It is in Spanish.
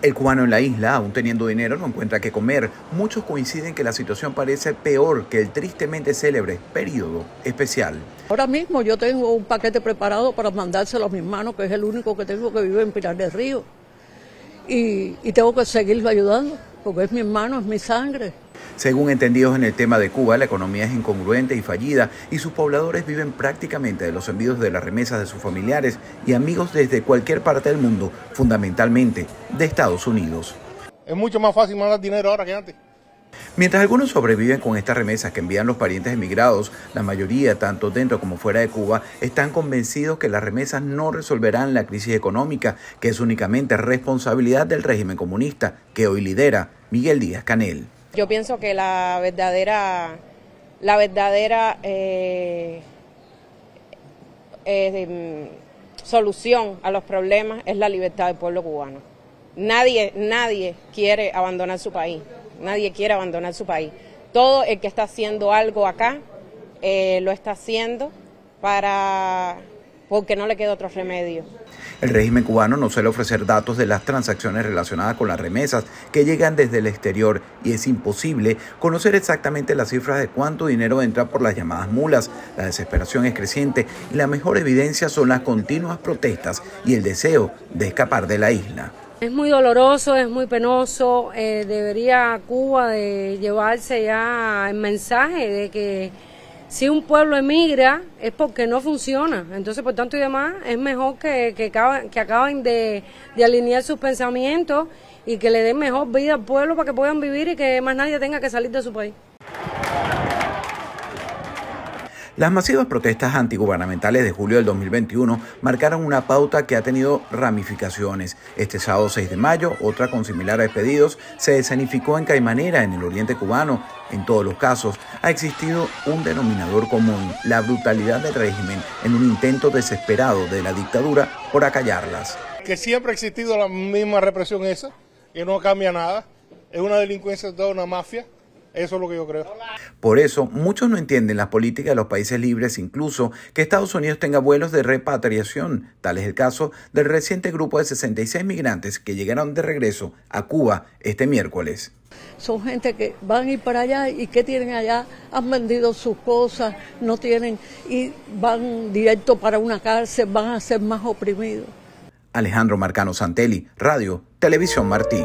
El cubano en la isla, aún teniendo dinero, no encuentra qué comer. Muchos coinciden que la situación parece peor que el tristemente célebre periodo especial. Ahora mismo yo tengo un paquete preparado para mandárselo a mi hermano, que es el único que tengo que vive en Pinar del Río. Y, y tengo que seguirlo ayudando, porque es mi hermano, es mi sangre. Según entendidos en el tema de Cuba, la economía es incongruente y fallida y sus pobladores viven prácticamente de los envíos de las remesas de sus familiares y amigos desde cualquier parte del mundo, fundamentalmente de Estados Unidos. Es mucho más fácil mandar dinero ahora que antes. Mientras algunos sobreviven con estas remesas que envían los parientes emigrados, la mayoría, tanto dentro como fuera de Cuba, están convencidos que las remesas no resolverán la crisis económica, que es únicamente responsabilidad del régimen comunista que hoy lidera Miguel Díaz Canel. Yo pienso que la verdadera, la verdadera eh, eh, solución a los problemas es la libertad del pueblo cubano. Nadie, nadie quiere abandonar su país, nadie quiere abandonar su país. Todo el que está haciendo algo acá eh, lo está haciendo para porque no le queda otro remedio. El régimen cubano no suele ofrecer datos de las transacciones relacionadas con las remesas que llegan desde el exterior y es imposible conocer exactamente las cifras de cuánto dinero entra por las llamadas mulas. La desesperación es creciente y la mejor evidencia son las continuas protestas y el deseo de escapar de la isla. Es muy doloroso, es muy penoso. Eh, debería Cuba de llevarse ya el mensaje de que si un pueblo emigra es porque no funciona. Entonces, por tanto y demás, es mejor que, que, acaben, de, de, alinear sus pensamientos y que le den mejor vida al pueblo para que puedan vivir y que más nadie tenga que salir de su país. Las masivas protestas antigubernamentales de julio del 2021 marcaron una pauta que ha tenido ramificaciones. Este sábado 6 de mayo, otra con similares pedidos se escenificó en Caimanera, en el oriente cubano. En todos los casos, ha existido un denominador común, la brutalidad del régimen en un intento desesperado de la dictadura por acallarlas. Que siempre ha existido la misma represión esa, que no cambia nada, es una delincuencia, toda una mafia eso es lo que yo creo. Por eso, muchos no entienden las políticas de los países libres, incluso que Estados Unidos tenga vuelos de repatriación. Tal es el caso del reciente grupo de 66 migrantes que llegaron de regreso a Cuba este miércoles. Son gente que van a ir para allá y que tienen allá, han vendido sus cosas, no tienen y van directo para una cárcel, van a ser más oprimidos. Alejandro Marcano Santelli, Radio, Televisión Martí.